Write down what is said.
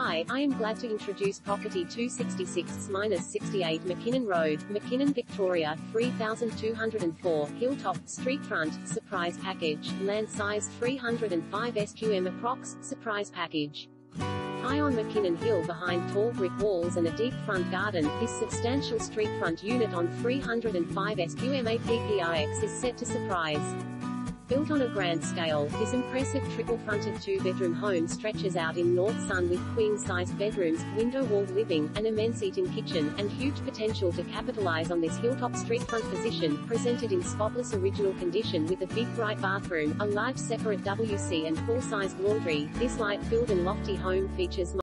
Hi, I am glad to introduce property 266-68 McKinnon Road, McKinnon, Victoria, 3204, Hilltop, Street Front, Surprise Package, Land Size 305 SQM Approx, Surprise Package. High on McKinnon Hill behind tall brick walls and a deep front garden, this substantial street front unit on 305 SQM APPIX is set to surprise. Built on a grand scale, this impressive triple-fronted two-bedroom home stretches out in North Sun with queen-sized bedrooms, window-walled living, an immense eat-in kitchen, and huge potential to capitalize on this hilltop street-front position, presented in spotless original condition with a big bright bathroom, a large separate WC and full-sized laundry. This light-filled and lofty home features